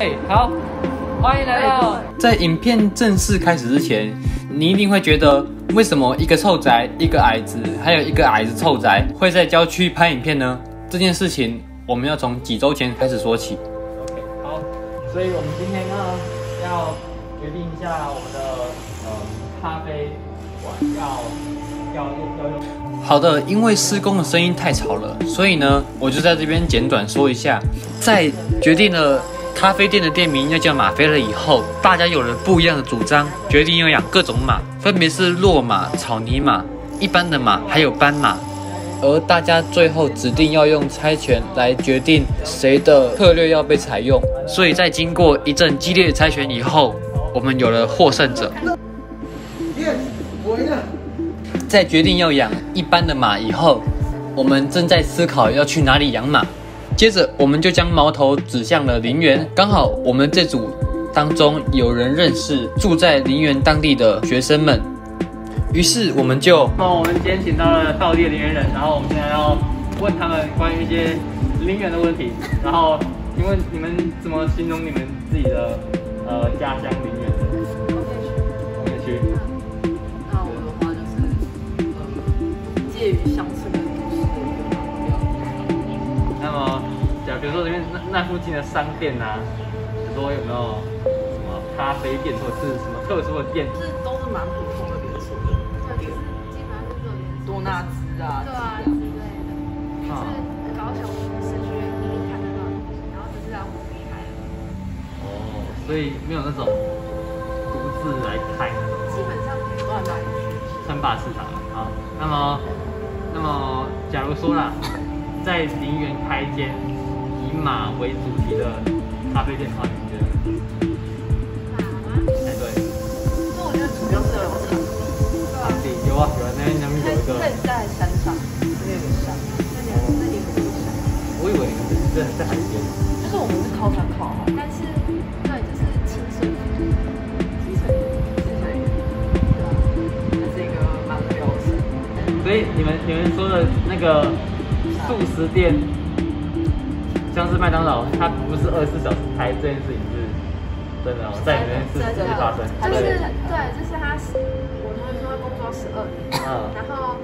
哎，好，欢迎来到。在影片正式开始之前，你一定会觉得，为什么一个臭宅、一个矮子，还有一个矮子臭宅会在郊区拍影片呢？这件事情，我们要从几周前开始说起。OK，好，所以我们今天呢，要决定一下我们的呃咖啡馆要要用要用。好的，因为施工的声音太吵了，所以呢，我就在这边简短说一下，在决定了。咖啡店的店名要叫马菲了以后，大家有了不一样的主张，决定要养各种马，分别是骆马、草泥马、一般的马，还有斑马。而大家最后指定要用猜拳来决定谁的策略要被采用。所以在经过一阵激烈的猜拳以后，我们有了获胜者。在决定要养一般的马以后，我们正在思考要去哪里养马。接着，我们就将矛头指向了林园。刚好我们这组当中有人认识住在林园当地的学生们，于是我们就……那我们今天请到了道地的林园人，然后我们现在要问他们关于一些林园的问题。然后，请问你们怎么形容你们自己的呃家乡林园？工业区。那我的话就是，呃，介于乡那那附近的商店啊，比如说有没有什么咖啡店或者是什么特殊的店？是都是蛮普通的连锁的，对，就是基本上是这种多纳兹啊，对啊之类的，就是高雄市区一定看得到的东西，然后只是要独立开。哦，所以没有那种独自来开那种。基本上算霸称霸市场了啊。那么，那么假如说啦，在林园开间。以马为主题的咖啡店的话，你觉得？马吗？哎，对。那我觉得主要是有场地。场地有啊，有啊，那那边有一个。在在山上，那边有山，那里那里有山。我以为你们是在在海边。就是我们是靠山靠海，但是对，就是清水，清水，清水，对吧？这是一个蛮标准。所以你们你们说的那个素食店。像是麦当劳，它不是二十四小时开，这件事情是真的哦，在里面是真的发生。就是对，就是他，我同学说他工作十二点，嗯，然后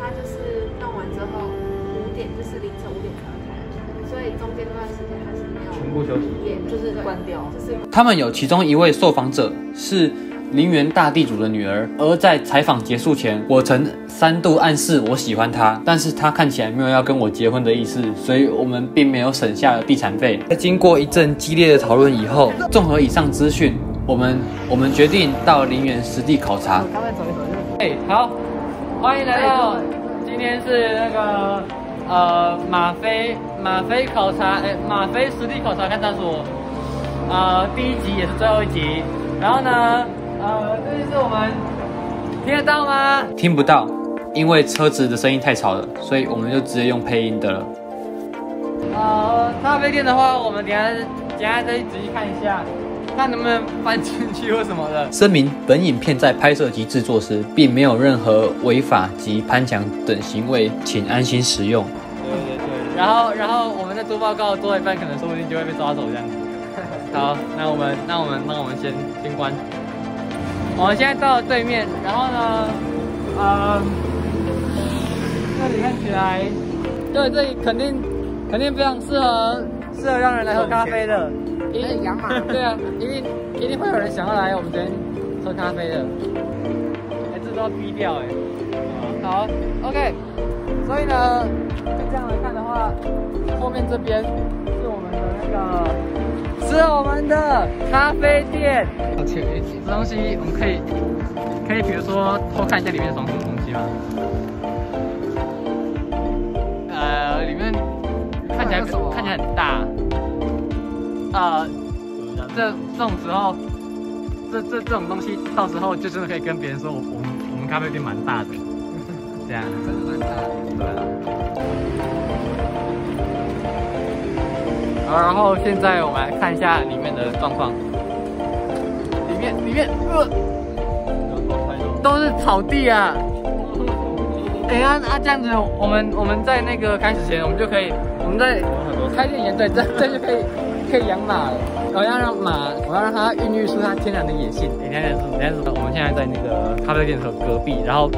他就是弄完之后五点就是凌晨五点才开，所以中间那段时间还是没有全部休息，就是关掉。就是他们有其中一位受访者是。林园大地主的女儿，而在采访结束前，我曾三度暗示我喜欢她，但是她看起来没有要跟我结婚的意思，所以我们并没有省下地产费。在经过一阵激烈的讨论以后，综合以上资讯，我们我们决定到林园实地考察。刚才走一走就，哎，好，欢迎来到今天是那个呃马飞马飞考察，哎马飞实地考察勘探所，呃第一集也是最后一集，然后呢？呃，这就是我们听得到吗？听不到，因为车子的声音太吵了，所以我们就直接用配音的了。呃，咖啡店的话，我们等下等下再仔细看一下，看能不能搬进去或什么的。声明：本影片在拍摄及制作时，并没有任何违法及攀墙等行为，请安心使用。对对对。然后，然后我们在做报告做一半，可能说不定就会被抓走这样子。好，那我们那我们那我们先先关。我们现在到了对面，然后呢，呃，这里看起来，对，这里肯定肯定非常适合适合让人来喝咖啡的，一定养马，对啊，一定一定会有人想要来我们这边喝咖啡的。哎，这都要低调哎。好，OK。所以呢，就这样来看的话，后面这边是我们的那个。是我们的咖啡店。好，这东西我们可以可以，比如说偷看一下里面装什么东西吗？呃，里面看起来看起来很大。呃，这这种时候，这这这种东西，到时候就真的可以跟别人说，我我们我们咖啡店蛮大的，这样真的蛮大的，对啊。好，然后现在我们来看一下里面的状况。里面里面呃，都是草地啊。哎呀，那这样子，我们我们在那个开始前，我们就可以，我们在开店前，对，这这就可以可以养马了。我要让马，我要让它孕育出它天然的野性。你看，你看，我们现在在那个咖啡店的隔壁，然后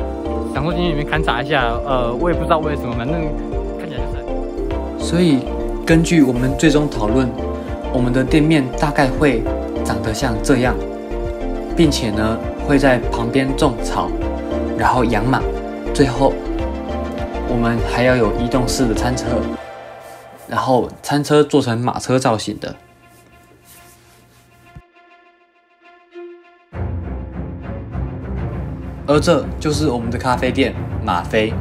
想说进去里面勘察一下。呃，我也不知道为什么，反正看起来就是。所以根据我们最终讨论，我们的店面大概会长得像这样，并且呢会在旁边种草，然后养马，最后我们还要有移动式的餐车。然后餐车做成马车造型的，而这就是我们的咖啡店马飞。